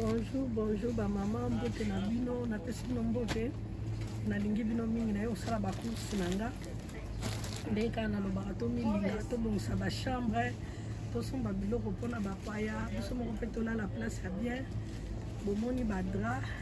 bonjour bonjour bamama mbote na bino napesi bino mbote nalingi bino mingi naye kosala bacourse na nga nde kaka nalobaka tomilinga tobongisa bachambre tosomba biloko mpona bapaya biso moko mpe tolala place ya bien bomoni badra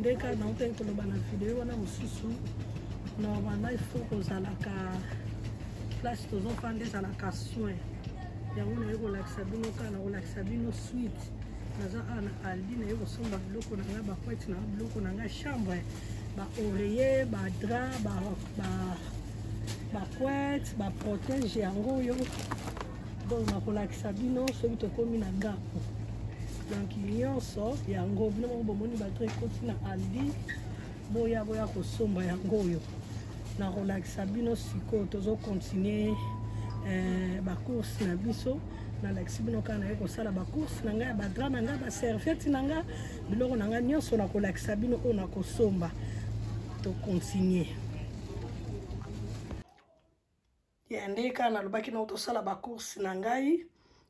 ndeka nautaki koloba na video wana mosusu normalement il faut kozalaka place tozofanda ezalaka soin yango naye kolakisa bino kaka nakolakisa bino suite naza awa na albi naye kosomba biloko na ngai bakwete na biloko na ngai chambre baoreiller badra bakwete baprotège yango oyo donc nakolakisa bino soki tokomi na ndako donc nyonso yango bino moko bomoni bato ekoti na aldi boya boya kosomba yango oyo nakolakisa bino sikoyo tozokontinue eh, bacourse na biso nalakisi bino kaka naye kosala bacourse na ngai ya badra na ngai baserviete na ngai biloko na ngai nyonso nakolakisa bino oyo nakosomba tokontinue ya ndenge kaka nalobaki nao tosala bacourse na ngai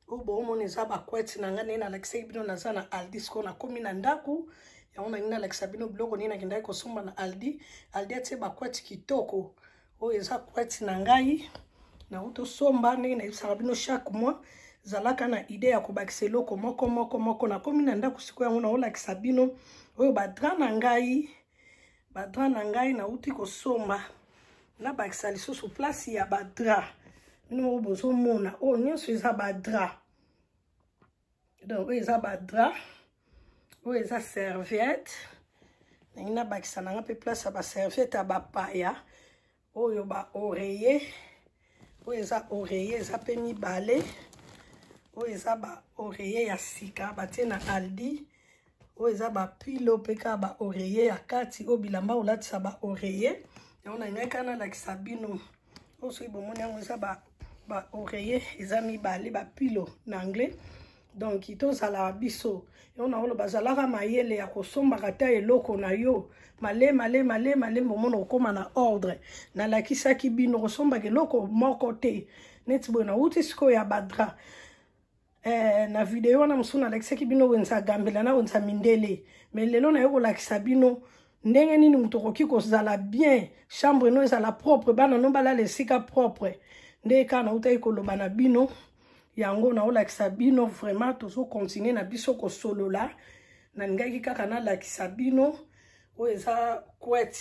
oyo boomona eza bakwete na ngai ndenge nalakisaki bino naza na aldi sikoyo nakomi na ndako yango nangi nalakisa bino biloko ndenge nakendaki kosomba na aldi aldi atie bakwete kitoko oyo eza kwete na ngai nao tosomba ndenge nayebisaka bino chaque mois zalaka na idee ya kobakisa eloko moko moko moko nakomi na ndako sikoyo yango naolakisa bino oyo badra na ngai badra na ngai nauti kosomba nabakisa lisusu place ya badra bino moko bozomona oyo oh, nyonso eza badra donc oyo eza badra oyo eza serviette nangi nabakisa nanga mpe place ya baserviette ya bapaya oyo ba oreiller oyo eza oreiller eza mpe mibale oyo eza ba oreiller ya sika batie na aldi oyo eza ba pilo mpe kaka ba oreiller ya kati oyo bilamba olatisa ba oreiller yango na ngai kaka nalakisa bino oyo soki bomoni yango eza ba ba oreiller eza mibale ba pilo na anglais donc tozala biso yo naolo bazalaka mayele ya kosombaka ta eloko na yo male male male male momona okoma na ordre nalakisaki bino kosombaka eloko moko te neti boye nauti sikoyo ya badra eh, na video wana mosusu nalakisaki bino wenza gambela na wenza mindele me lelo naye kolakisa bino ndenge nini moto okoki kozala bien chambre no ezala propre bana no balala esika propre nde kaka nautaki koloba na bino yango naolakisa bino vraiment tozokontinue na biso kosolola nalingaki kaka nalakisa bino oyo eza quete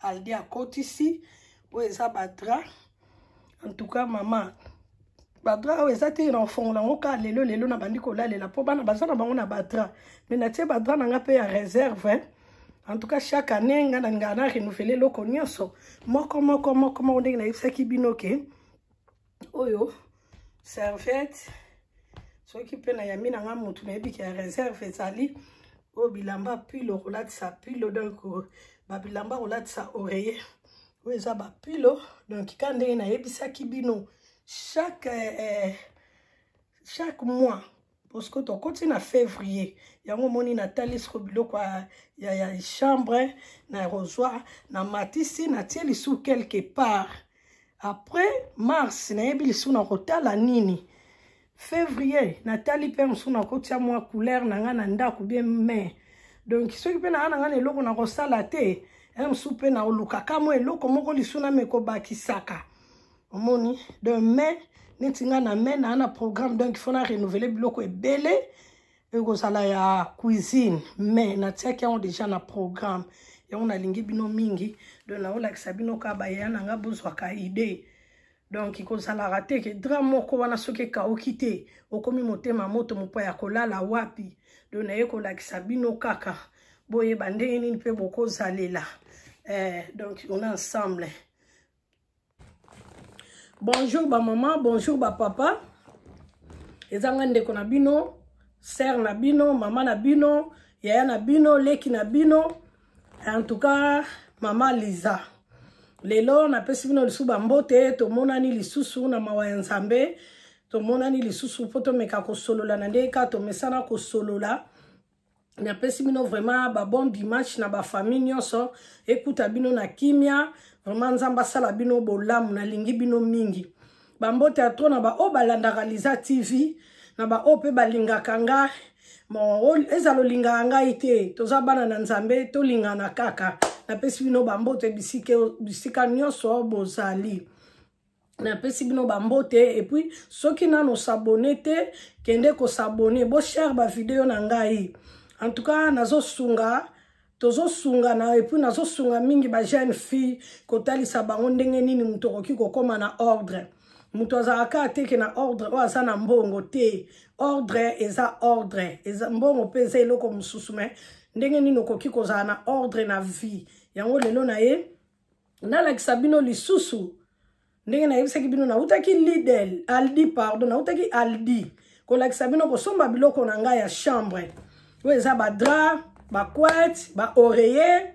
aldi akotisi oyo eza badra en tout cas mama badra oyo eza te na ofongola yango kaka lelo lelo nabandi kolalela mpo bana baza na bango na badra me natie badra na ngai mpe ya réserve hein? en tout cas chaque année ngai nalingaka na renouvele eloko nyonso moko moko moko moko ndenge nayebisaki bino ke oyo serviette soki mpe nayambi na ngai motu nayebi ke ya reserve ezali oyo bilamba pilo kolatisa pilo donc babilamba kolatisa oreiller oyo eza bapilo donc ka ndenge nayebisaki bino chaque eh, chaque mois bosco tokoti na février yango omoni natali soko biloko ya, ya, ya chambre nakozwa na matisi natie lisusu quelque part après mars nayebi lisusu nakotala nini février natali mpe mosusu nakotia mwa couleur na ngai na ndako bie mai donk soki mpe naa na ngai na eloko nakosala te mosusu mpe naolukaka mwa eloko moko lisu name kobakisaka omoni de mai neti ngai na mai naa na programme donc faut na renouvele biloko ebele ekozala ya cuisine mai natiaki yango deja na programme yango nalingi bino mingi donc naolakisa bino kaka bayaya na ngai bozwaka idee donc ekozalaka te ke dra moko wana soki ekaoki te okomi motema moto mopa ya kolala wapi donc naye kolakisa bino kaka boyeba ndenge nini mpe bokozalela eh, donc on ensemble bonjour bamama bonjour bapapa eza nga ndeko na bino sere na bino mama na bino yaya na bino leki na bino en tout cas mama liza lelo napesi bino lisusu bambote tomonani lisusu na mawa ya nzambe tomonani lisusu mpo tomeka kosolola na ndenge kaka tomesana kosolola napesi bino vraiment babon dimanche na bafamille nyonso ekuta bino na kimia vraiment nzambe asala bino bolamu nalingi bino mingi bambote ya tro na baoyo balandaka liza tv na baoyo mpe balingaka ngai bon ezala olingaka ngai te toza bana na nzambe tolingana kaka napesi bino bambote bisika nyonso bozali napesi bino bambote epuis soki nano sabone te kende kosabone boshare bavideo na ngai en tout cas nazosunga tozosungana epuis nazosunga mingi bajeune fille kotalisa bango ndenge nini moto okoki kokóma na ordre moto azalaka ateke na ordre oyo aza na mbongo te ordre eza ordre eza, mbongo mpe eza eloko mosusu me ndenge nini okoki kozala na ordre na vie yango lelo na ye nalakisa bino lisusu ndenge nayebisaki bino nautaki lidel aldi pardon nautaki aldi kolakisa bino kosomba biloko na ngai ya chambre oyo eza badra baquete baoreiller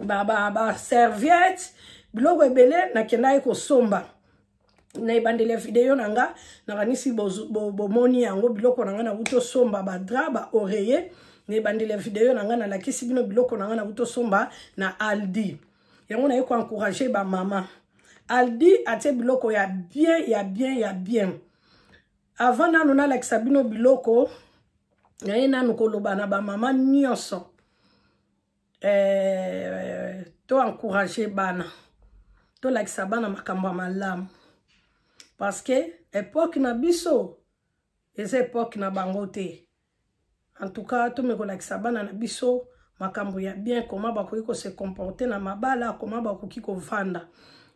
baserviette ba, ba, ba biloko ebele nakendaki kosomba na ebandeli ya video na nga nakanisi bomoni yango biloko na nga nauti osomba badra ba oreiller na ebandeli ya video na nga nalakisi bino biloko na nga nauti osomba na aldi yango naye koencourage bamama aldi atie biloko ya bien ya bien ya bien avant nanu nalakisa bino biloko naye nanu koloba na bamama nyonso eh, to encourage bana tolakisa bana makambo ya malamu parce que epoque na biso eza epoque na bango te en tout cas tomekolakisa bana na biso makambo ya bien koma bakoki kose comporte na mabala koma bakoki kovanda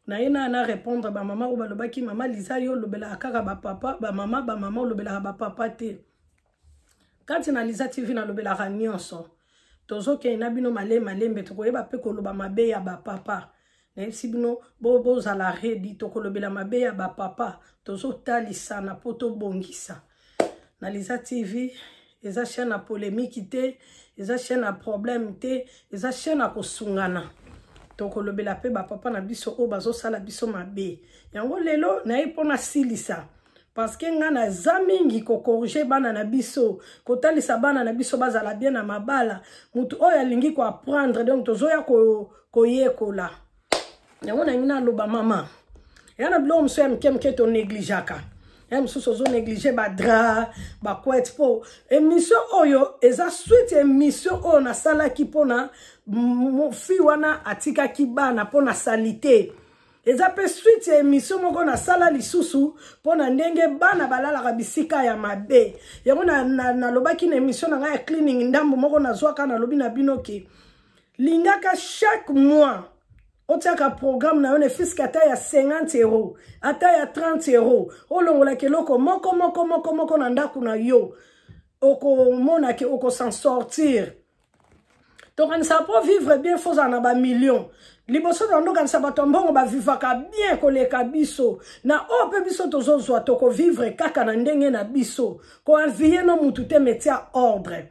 na ye na na répondre bamama oyo balobaki mama liza yo olobelaka kaka bapapa bamama bamama olobelaka bapapa te kati na liza tv nalobelaka nyonso tozokende na bino male malembe tokoyeba mpe koloba mabe ya bapapa nayebisi bino bozala bo redi tokolobela mabe ya bapapa tozotalisana mpo tobongisa na liza tv eza chaîne ya polemiki te eza chaîne ya problème te eza chaîne ya kosungana tokolobela mpe bapapa na biso oyo bazosala biso mabe yango lelo naye mpo nasilisa parce que nga naza mingi ko corriger bana na biso kotalisa bana na biso bazala bien na mabala mutu oyo alingi ko apprendre donc tozoya ko koyekola yango nangi naloba mama ya na biloko mosusu ya mike mike to negligeaka ya mosusu ozo néglige badra baquete mpo émission oyo eza suite ya émission oyo nasalaki mpona fi wana atikaki bana mpona salite eza mpe suite ya emission moko nasala lisusu mpo na ndenge bana balalaka bisika ya mabe yango nalobaki na, na, na emission na ngai ya cleaning ndambo moko nazwaka nalobi na bino ke lingaka chaque mois otiaka programme na yo na efiske ata ya 50 euro ata ya 30 euro olongolaka eloko moko moko moko moko na ndako na yo okomona ke okosan sortir tokanisaka mpo vivre bien fo ozala na bamillion liboso na ndokanisa bato ya mbongo bavivaka bien koleka biso na oyo mpe biso tozozwa tokovivre kaka na ndenge na biso koinvie no mutu te metia ordre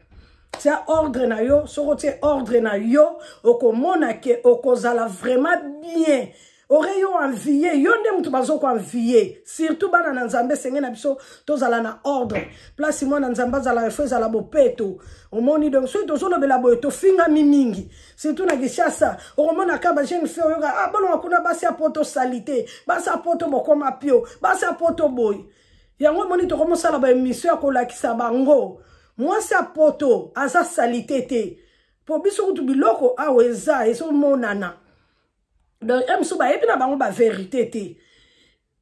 tia ordre na yo soki otie ordre na yo okomona ke okozala vraiment bien ore yo envie yo nde moto bazo ko envie surtout bana na nzambe esenge na biso tozala na ordre place mwana nzambe azala efo ezala bopeto omoni donc soki tozolobela boye tofingami mingi surtout na kishasa okomona ka bajeune fe oyoka ah, bolonga kuna basi ya poto salite basi ya poto bokoma pio basi ya poto boye yango omoni tokomosala baemission ya kolakisa bango mwasi ya poto aza salite te mpo biso kutu biloko awa eza ezomonana donc ya mosusu bayebi na bango baverité te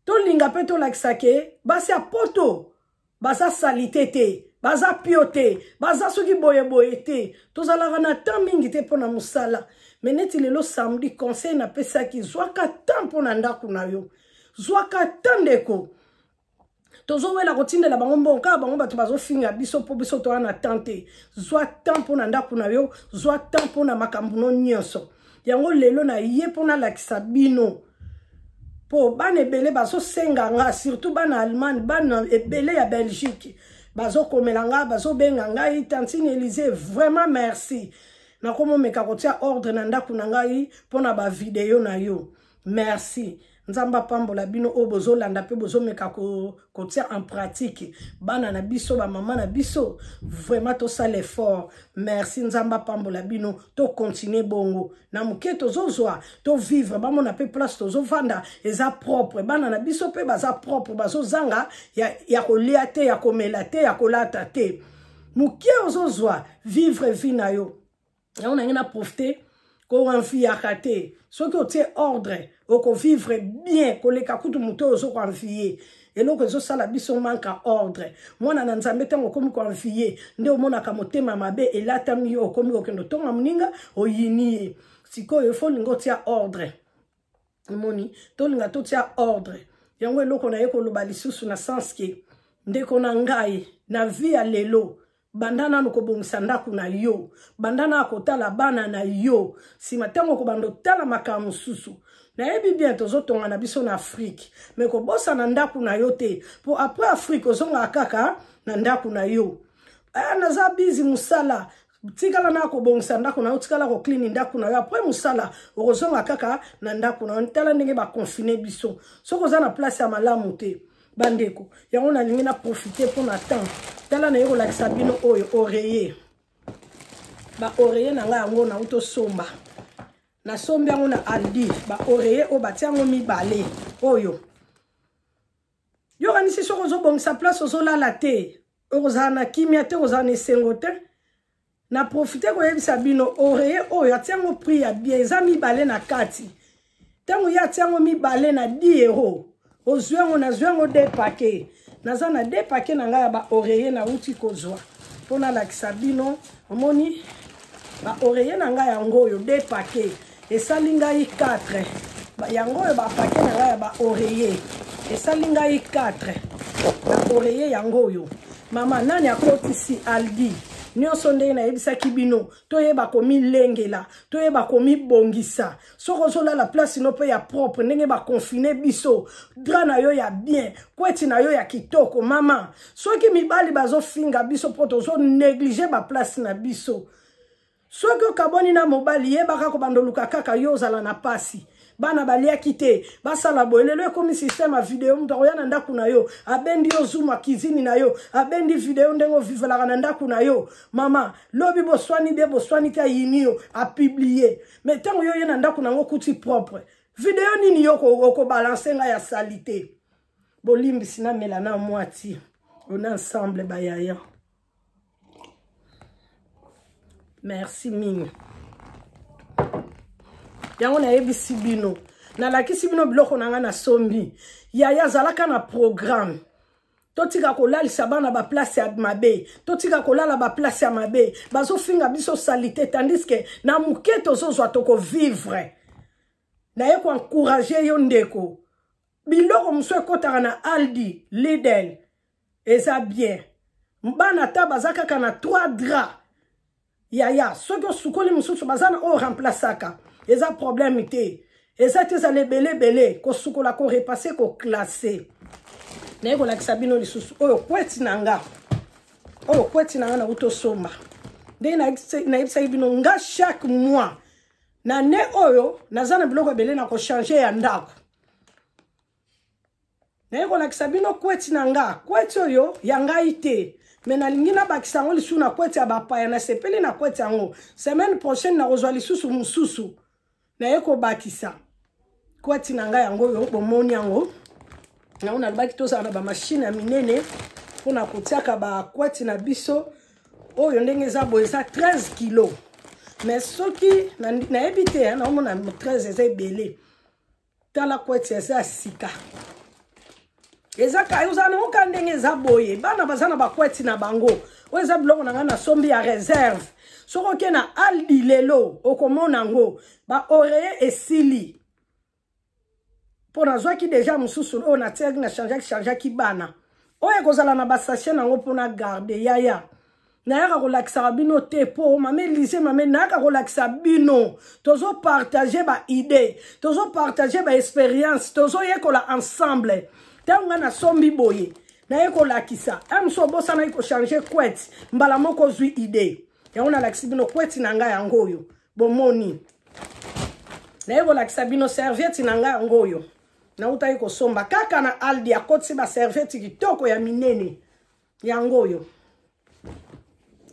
tolinga mpe tolakisa ke basi ya poto baza salite te baza pio te baza soki boyeboye te tozalaka na temps mingi te mpo na mosala me neti lelo samedi conseil napesaki zwaka temps mpo na ndako na yo zwaka temps ndeko tozowela kotindela bango mbongo kaka bango bato bazofinga biso mpo biso toya na temps te zwa temps mpo na ndako na yo zwa temps mpo na makambo no nyonso yango lelo na ye mpo nalakisa bino mpo bana ebele bazosenga nga surtout bana allemagne bana ebele ya belgique bazokomela nga bazobenga ngai tantine elise vraiment merci nakomomeka kotia ordre na ndako na ngai mpo na bavideo na yo merci nzambe apambola bino oyo bozolanda mpe bozomeka kotia ko en pratique bana na biso bamama na biso vraiment tosala effort merci nzambe apambola bino tokontinue bongo na moke tozozwa tovivre bamona mpe place tozovanda eza propre bana na biso mpe baza propre bazozanga ya, ya kolia te ya komela te ya kolata te moke ozozwa vivre vie na yo yango nange na profite koenfiyaka te soki otie ordre okovivre bien koleka kutu moto oyo ozo koenfiye eloko ezosala biso manka ordre mwana na nzambe ntango okomi koenfiye nde omonaka motema mabe elatami yo okomi kokende otonga moninga oyini ye sikoyo efo olinga otia ordre omoni tolinga totia ordre yango eloko na ye koloba lisusu na sens ke ndeko na ngai na vie ya lelo banda nanu kobongisa ndako na yo banda nanu kotala bana na yo nsima ntango okobanda otala makambo mosusu nayebi bien tozotonga na biso na afrike me kobosana ndako na yo te mpo apres afrike ozongaka kaka na ndako na yo ah, naza bizi mosala tikala na kobongisa ndako na yo tikala koklini ndako na yo apres mosala okozonga kaka na ndako na yo tala ndenge bakonfine biso soki oza na place ya malamu te bandeko yango nalingi na profite mpo na temps tala naye kolakisa bino oyo oreye baoreye na ngai yango na utosomba nasombi yango na aldi baoreye oyo batia yango mibale oyo yokanisi soki ozobongisa place ozolala te okozala na kimia te okozala na esengo te na profite koyebisa bino oreye oyo atia yango prix ya bien eza mibale na kati ntango ye atia yango mibale na 10 euro ozwi yango nazwi yango de pake naza na de pake na ngai ya baoreye nauti kozwa mpo nalakisa bino omoni baoreye na ngai yango oyo de pake esali ngai 4 yango oyo bapake na ngai ya baoreiller esali ngai 4 baoreiller yango oyo mama nani akotisi aldi nyonso ndenge nayebisaki bino toyeba komilengela toyeba komibongisa soki ozolala place no mpe ya propre ndenge bakonfine biso dra na yo ya bien kweti na yo ya kitoko mama soki mibali bazofinga biso mpo tozoneglige baplace na biso soki okabwani na mobali yebaka kobanda oluka kaka yo ozala na pasi bana baliaki te basala boye lelo ekomi systeme ya video moto akoya na ndako na yo abendi yo zumu ya kizini na yo abendi video ndenge ovivelaka na ndako na yo mama lobi boswani de boswani te ayini yo apiblie me ntango yo ye na ndako na yango okuti propre video nini yo okobalanse ngai ya salite bolimbisi namela na mwati ona ensemble bayaya merci mingi yango nayebisi bino nalakisi bino biloko na ngai nasombi yaya azalaka na programme totika kolalisa bana baplace ya mabe totika kolala baplace ya mabe bazofinga biso salite tandiske na moke tozozwa tokovivre naye koencourage yo ndeko biloko mosusu ekotaka na aldi lidel eza bien bana ata baza kaka na 3 drap yaya soki osukoli mosusu baza na oyo remplaceaka eza problème te eza te ezala ebele ebele kosukola korepasse koklasse naye kolakisa bino lisusu oyo kweti na nga oyo kweti na nga nauti osomba ndenge nayebisaki bino nga chaque mois na ne oyo naza na biloko ebele na kochange ya ndako naye kolakisa bino kweti na nga kweti oyo ya ngai te me nalingi nabakisa yango lisusu na kweti ya bapaya nasepeli na kweti yango semaine prochaine nakozwa lisusu mosusu naye kobakisa kweti na ngai yango oyo bomoni yango yango nalobaki tozala na bamashine ya minene mpona kotiaka bakweti na biso oyo ndenge eza boye eza 13 kilo mais soki nayebi te naomona 13 eza ebele tala kweti eza ya sika eza ozala nango ka ndenge eza boye bana baza na bakweti na bango oyo eza biloko na ngai nasombi ya reserve soki oke na aldi lelo okomona yango baoreye esili mpo nazwaki deja mosusu oyo natiaki na changeaki changeaki bana oyo ekozala na basashe na yango mpo na garde yaya nayaka kolakisaka bino te mpo mama elise mama nayaka kolakisa bino tozopartage baidee tozopartage baexperience tozoyekola ensemble ntango ngai nasombi boye naye kolakisa mso obosanaki kochange quete mbala moko ozwi idee yango nalakisi bino quete na ngai yango oyo bomoni naye kolakisa bino serviete na ngai yango oyo nautaki kosomba kaka na aldi akotisi baserviete kitoko ya minene yango oyo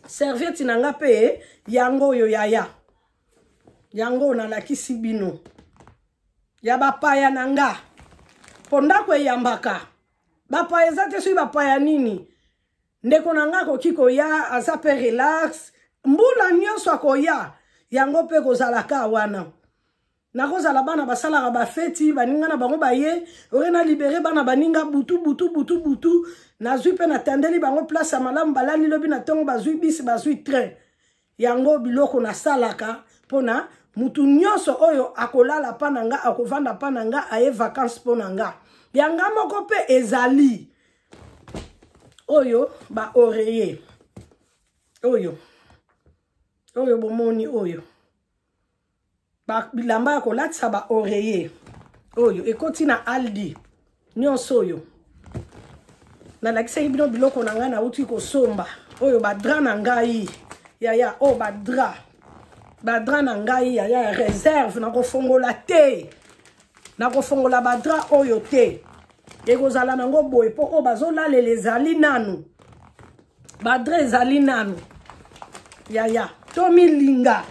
serviette na nga mpe yango oyo yaya yango nalakisi bino ya bapaya na nga mpo ndako eyambaka bapaya eza te soki bapaya nini ndeko na nga akoki koya aza mpe relax mbula nyonso akoya yango mpe kozalaka wana nakozala bana basalaka bafeti baninga na bango baye oye na libere bana baninga butu butu butu butu nazwi mpe natandeli bango place ya malamu balali lobi na ntongo bazwi bisi bazwi train yango biloko nasalaka mpo na motu nyonso oyo akolala mpa na nga akovanda mpa na nga aye vakanse mpo na nga yanga moko mpe ezali oyo baoreye oyo oyo bomoni oyo ba bilamba ya kolatisa ba oreiller oyo ekoti na aldi nyonso oyo nalakisaki bino biloko na ngai nauti kosomba oyo badra na ngai yaya oyo oh, badra badra na ngai yaya ya reserve nakofongola te nakofongola badra oyo te ekozala nango boye mpo oyo bazolalela ezali nanu badre ezali nanu yaya tomilinga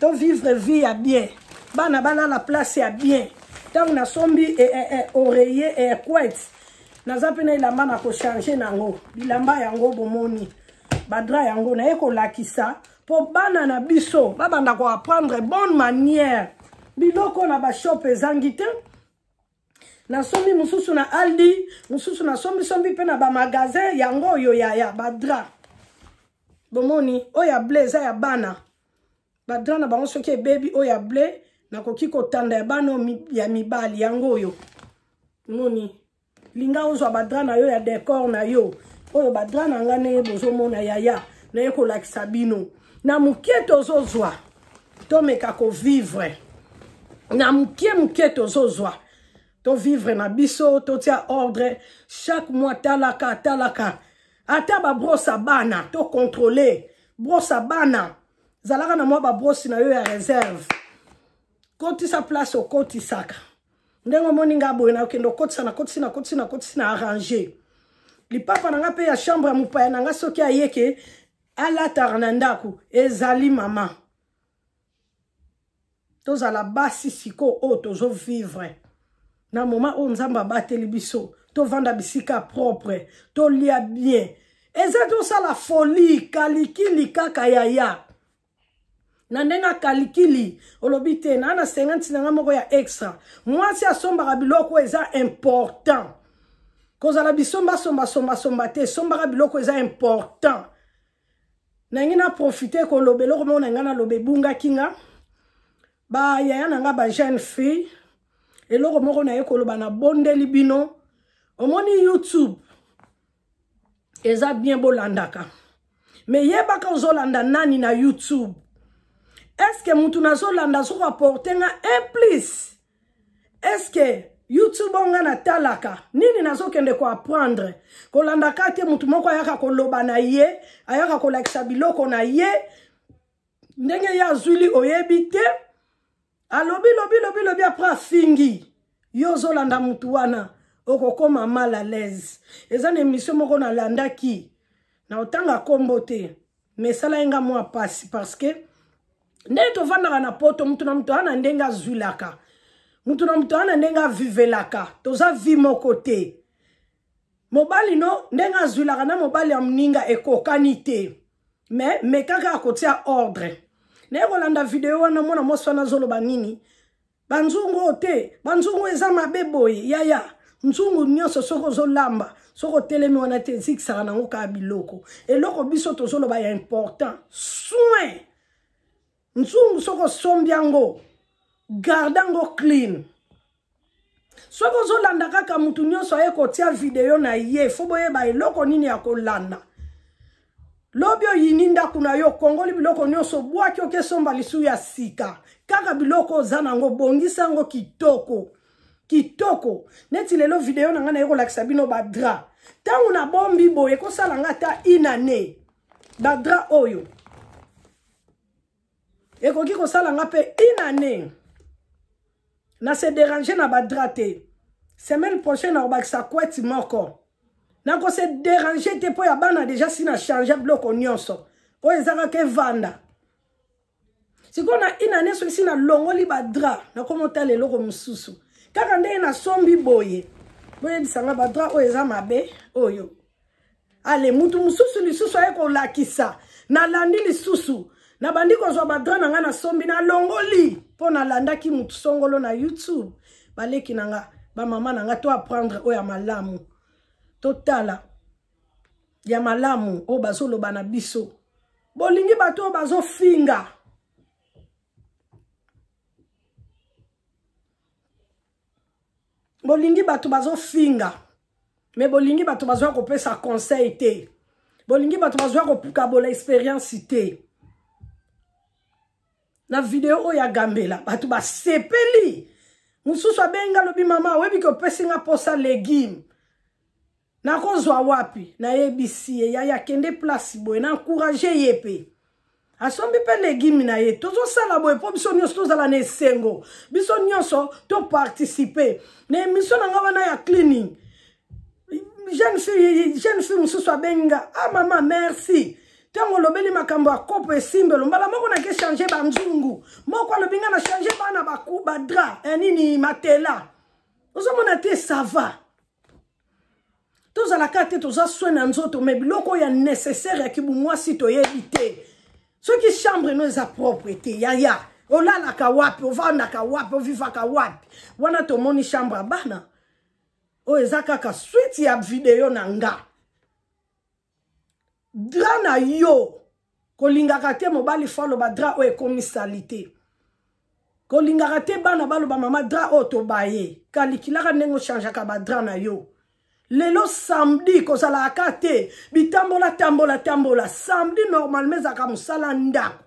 tovivre vie ya bien bana balala place ya bien ntango nasombi e, e, e, oreiller e, quet naza mpe na elamba na kochange nango bilamba yango bomoni badra yango naye kolakisa mpo bana na biso babanda koapprendre bonne manière biloko na bashop ezangi te nasombi mosusu na aldi mosusu nasombisombi mpe na bamagasin yango oyo ya ya badra bomoni oyo ya ble eza ya bana badra na bango soki ebebi oyo ya ble nakoki kotanda ya bana ya mibali yango oyo moni linga ozwa badra na yo ya decor na yo oyo badra na ngai ndenge bozomona yaya naye kolakisa bino na moke tozozwa tomeka ko vivre na mukie mukie tozozwa to vivre na biso totia ordre chaque mois talaka talaka ata babrosa bana to contrôler brosa bana zalaka na mwa babrosi na yo ya reserve kotisa place okotisaka ndenge omoni ngai boye nakokende okotisa nakotisi nakotisi nakotisi na arrange lipapa na ngai mpe ya chambre ya mopaya na ngai soki ayeke alataka na ndako ezali mama tozala basi sikoyo oyo tozovivre na moma oyo nzambe abateli biso tovanda bisika propre tolia bien eza tosala folie kalikili kaka yaya na ndenge akalikili olobi te naa na 50 na ngai moko ya extra mwasi asombaka biloko oyo eza important kozala bisomba somba somba somba te esombaka biloko oyo eza important nangi naprofite koloba eloko moko na ngai naloba ebungaki nga bayaya na ngai bajeune fille eloko moko naye koloba nabondeli bino omoni youtube eza bien bolandaka me yebaka ozolanda nani na youtube eske mutu nazolanda azoko aporte nga un plus eske youtube oyo nga natalaka nini nazokende koapprendre kolandaka te mutu moko ayaka koloba na ye ayaka kolakisa biloko na ye ndenge ye azwili oyebi te alobi lobi lobi lobi apres afingi yo ozolanda motu wana okokoma mal à l'aise eza na émission moko nalandaki na otanga nkombo te ma esala ye nga mwa mpasi parce que ndenge tofandaka na poto motu na motu aa na ndenge azwilaka motu na motu aa na ndenge avivelaka toza vi moko te mobali no ndenge azwilaka na mobali ya moninga ekokani te me mekaka ya kotia ordre naye kolanda video wana mwana mwasi wana azoloba nini banzungu oyo te banzungu eza mabe boye yaya nzungu nyonso soki ozolamba soki otelemi wana te ezikisaka nango kaka biloko eloko biso tozoloba ya important soin nzungu soki osombi yango garde yango clean soki ozolanda kaka motu nyonso aye kotia video na ye fo boyeba eloko nini ya kolanda lobi oyini ndako na yo okongoli biloko nyonso obwaki okesomba lisu ya sika kaka biloko oza nango bongisa yango kitoko kitoko neti lelo video na ngai naye kolakisa bino badra ntango nabombi boye ekosala ngai ata inane badra oyo ekoki kosala nga mpe une année na se déranger na badra te semaine prochaine nakobakisa kweti moko nakose déranger te mpo ya bana deja si na change biloko nyonso oyo eza kaka evanda sikoyo na une année soki si nalongoli badra nakomi otala eloko mosusu kaka ndenge nasombi boye boyebisa nga badra oyo eza mabe oyo ale mutu mosusu lisusu aye kolakisa nalandi lisusu nabandi kozwa badra na ngai nasombi nalongoli mpo nalandaki motu songolo na youtube baleki na nga bamama na nga to apprendre oyo ya malamu totala ya malamu oyo bazoloba na biso bolingi bato oyo bazofinga bolingi bato bazofinga me bolingi bato bazoya kopesa conseil te bolingi bato bazoya kokabola experience te na video oyo ya gambela bato basepeli mosusu abengi alobi mama oyebi ke opesi nga mposa legume nakozwa wapi nayebisi ye yaya akende place boye na encourage ye mpe asombi mpe legime na ye tozosala boye mpo biso nyonso tozala na esengo biso nyonso toparticipe na emission na ngai wana ya cleaning jeune fille jeune fille mosusu abenga ah mama merci ntango olobeli makambo ya kopo esimbelo mbala moko nake change banzungu moko alobi ngai na change bana badra ya nini matela ozomona te sava tozalaka te toza soin na nzoto mais biloko ya nécessaire ya kibumwasi toyebi te soki chambre no eza propre te yaya olalaka wapi ovandaka wapi ovivaka wapi wana tomoni chambre ya bana oyo eza kaka suite ya video na nga dra na yo kolingaka te mobali fo aloba dra oyo ekomi salite kolingaka te bana baloba mama dra oyo tobaye kalikilaka ndenge ochangeaka badra na yo lelo samedi kozalaka ka te bitambola tambola tambola samedi normalement ezalaka mosala ndako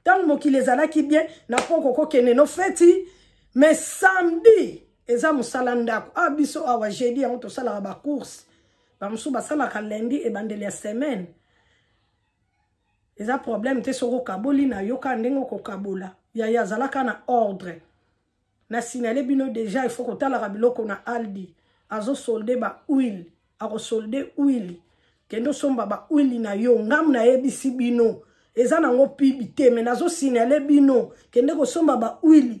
ntango mokili ezalaki bien na mpo okokokende no feti mais samedi eza mosala ndako a ah, biso awa jeudi yango tosalaka bacourse bamosusu basalaka lundi ebandeli ya semaine eza problème te soki okaboli na yo kaka ndenge okokabola yaya azalaka na ordre na signale bino déjà ifo kotalaka biloko na aldi azosolde ba huile akosolde huile kende osomba ba huile na yo ngamu nayebisi bino eza nango pibi te me nazosignale bino kende kosomba ba huile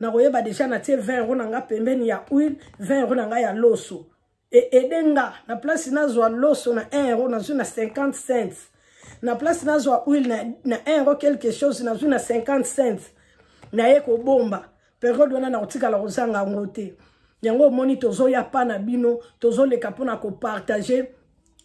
nakoyeba deja natie 20 euro na nga pembeni ya huile 20 euro na nga ya loso eede nga na place nazwa loso na 1 euro nazwi na 50 cents na place nazwa huile na, na 1 euro quelque chose nazwi na 50 cents naye kobomba periode wana nakotikala kozanga yango te yango omoni tozoya pa na bino tozoleka mpona kopartage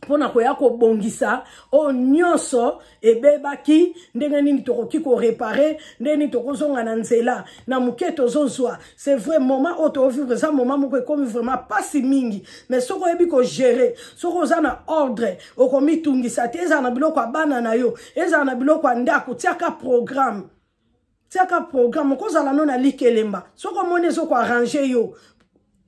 mpo na koya kobongisa oyo nyonso ebebaki ndenge nini tokoki korepare ndenge nini tokozonga na nzela na moke tozozwa c'est vrai moment oyo toovivre eza moment moko ekomi vraiment mpasi mingi mais soki oyebi kogere soki oza na ordre okomitungisa te ezala na biloko ya bana na yo ezala na biloko ya ndako tiaka programme tiaka programme okozala no na likelemba soki omoni ezokoarrange yo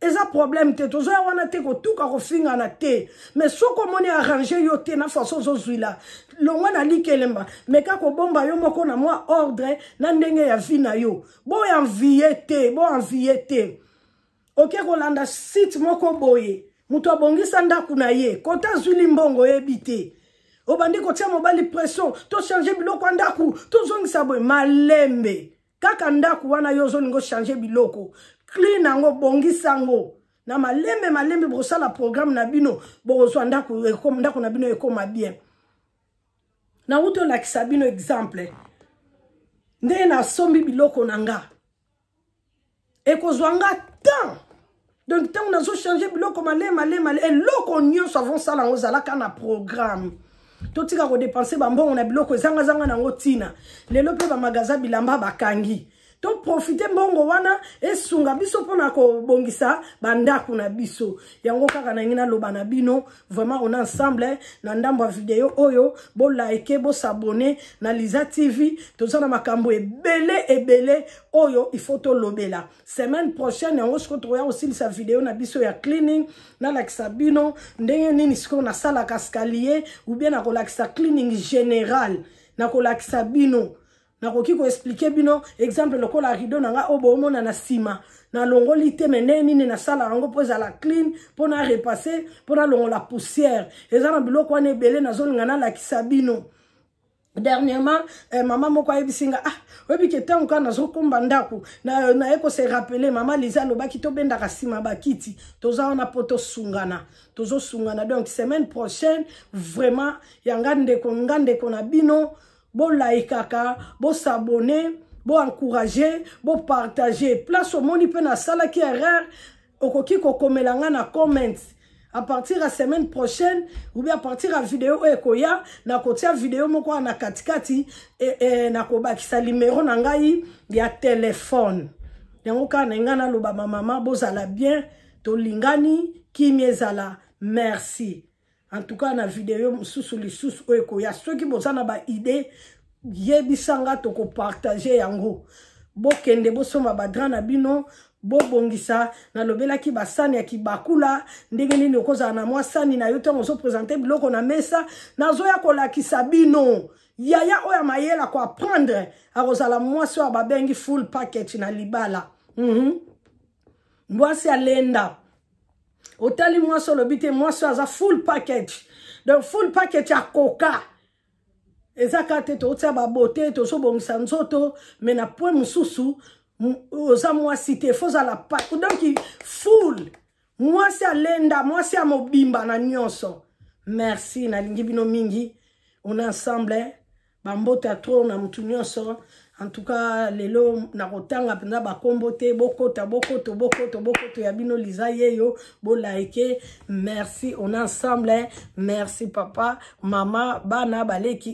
eza problème te tozoya wana te kotuka kofingana te mais soki omoni arrange yo te na façon ozozwila longwa na likelemba meka kobomba yo moko na mwa ordre na ndenge ya vie na yo boenvie te boenvie te oke kolanda site moko boye moto abongisa ndako na ye kota azwi limbongo oyebi te obandi kotia mobali pression tochange biloko ya ndako tozongisa boye malembe kaka ndako wana yo ozolingi ochange biloko clean yango bongisa yango na malembe malembe bokosala programme na bino bokozwa ndako na bino ekoma bien nauti olakisa bino exemple ndenge nasombi biloko na nga ekozwa nga temps donc ntango nazochange biloko male male male eloko nyonso avonsala yango ozalaka na programme totika kodepense bambongo na biloko ezangazanga na yango ntina lelo mpe bamagaza bilamba bakangi toprofite mbongo wana esunga biso mpona kobongisa bandako na biso yango kaka nangi naloba na bino Vraiment, on est ensemble. Hein? Na ndambo vidéo oyo, bo like, bo s'abonner. Na Lisa TV, toza na makambo ebele ebele oyo il faut to lobela. Semaine prochaine, on se retrouve aussi sa vidéo na biso ya cleaning, na la sabino, ndenge nini siko na sala cascalier ou bien na ko la cleaning général, na ko la sabino. nakoki koexplike bino exemple lokola rido na ngai oyo boomona na nsima nalongoli te me ndenge nini nasala yango mpo ezala clean mpo na repasse mpo nalongola poussière eza na biloko wana ebele nazolinga nalakisa bino dernièrement eh, mama moko ayebisi nga ah oyebi ke ntango kaka nazokomba ndako naye na kose rappele mama liza alobaki tobendaka nsima bakiti toza wana mpo tosungana tozosungana donc semaine prochaine vraiment yanga ndeko nga ndeko na bino Bo laikaka, bo s'abonner, bo encourager, bo partager. Place omoni pe na salaki erreur, okoki kokomela nga na comment. À partir ya semaine prochaine ou bien à partir ya video oyo ekoya nakotia video moko wana na katikati e, e, nakobakisa limero na ngai ya telefone yango kaka na ngai naloba bamama bozala bien tolingani kimia ezala merci en tout cas na video mosusu lisusu oyo ekoya soki boza na baide yebisa nga tokopartage yango bokende bosomba badra na bino bobongisa nalobelaki basani ya kibakula ndenge nini okozala na mwa sani na yo ntango ozopresente biloko na mesa nazoya kolakisa bino yaya oyo ya mayele akoaprendre akozala mwasi oyo babengi full package na libala mm -hmm. mwasi alenda otali mwasi olobi te mwasi oyo aza full package donc full package akoka eza kaka te totia babote tozobongisa nzoto me na point mosusu oza mwasi te fo ozala pa donc full mwasi alenda mwasi ya mobimba na nyonso merci nalingi bino mingi on ensemble bambota trop na mutu nyonso en tout cas lelo nakotanga mpenza bakombo te bokota bokoto bokoto bokoto ya bino liza yeyo bolaike merci on ensemble merci papa mama bana baleki